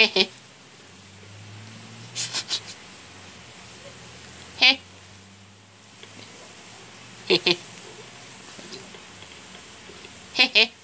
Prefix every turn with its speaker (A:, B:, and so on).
A: へへへへへへ